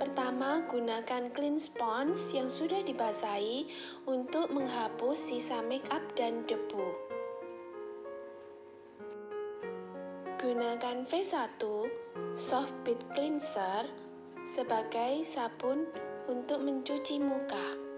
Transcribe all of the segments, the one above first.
Pertama, gunakan clean sponge yang sudah dibasahi untuk menghapus sisa makeup dan debu. Gunakan V1 Soft Bead Cleanser sebagai sabun untuk mencuci muka.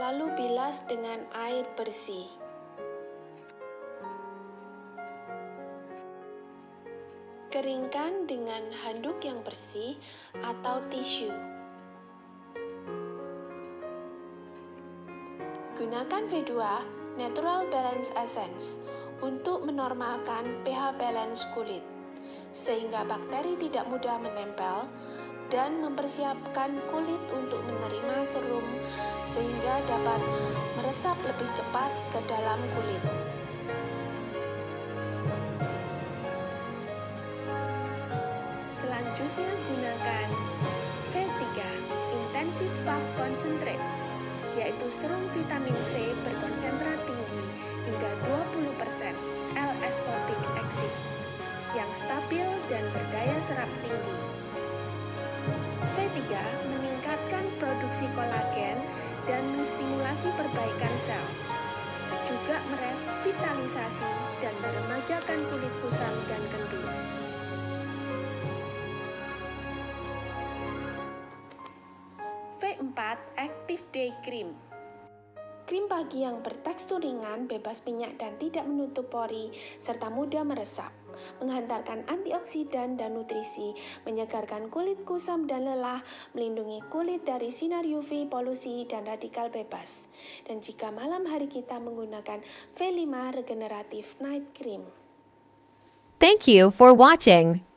Lalu bilas dengan air bersih. Keringkan dengan handuk yang bersih atau tisu. Gunakan V2 Natural Balance Essence untuk menormalkan pH balance kulit, sehingga bakteri tidak mudah menempel dan mempersiapkan kulit untuk menerima serum sehingga dapat meresap lebih cepat ke dalam kulit. Selanjutnya gunakan V3 Intensive Puff Concentrate yaitu serum vitamin C berkonsentrat tinggi hingga 20% L-ascorbic acid yang stabil dan berdaya serap tinggi. Produksi kolagen dan menstimulasi perbaikan sel. Juga merevitalisasi dan meremajakan kulit kusam dan kendur. V4 Active Day Cream Krim pagi yang bertekstur ringan, bebas minyak dan tidak menutup pori, serta mudah meresap. Menghantarkan antioksidan dan nutrisi, menyegarkan kulit kusam dan lelah, melindungi kulit dari sinar UV, polusi, dan radikal bebas. Dan jika malam hari kita menggunakan V5 Regenerative Night Cream. Thank you for watching.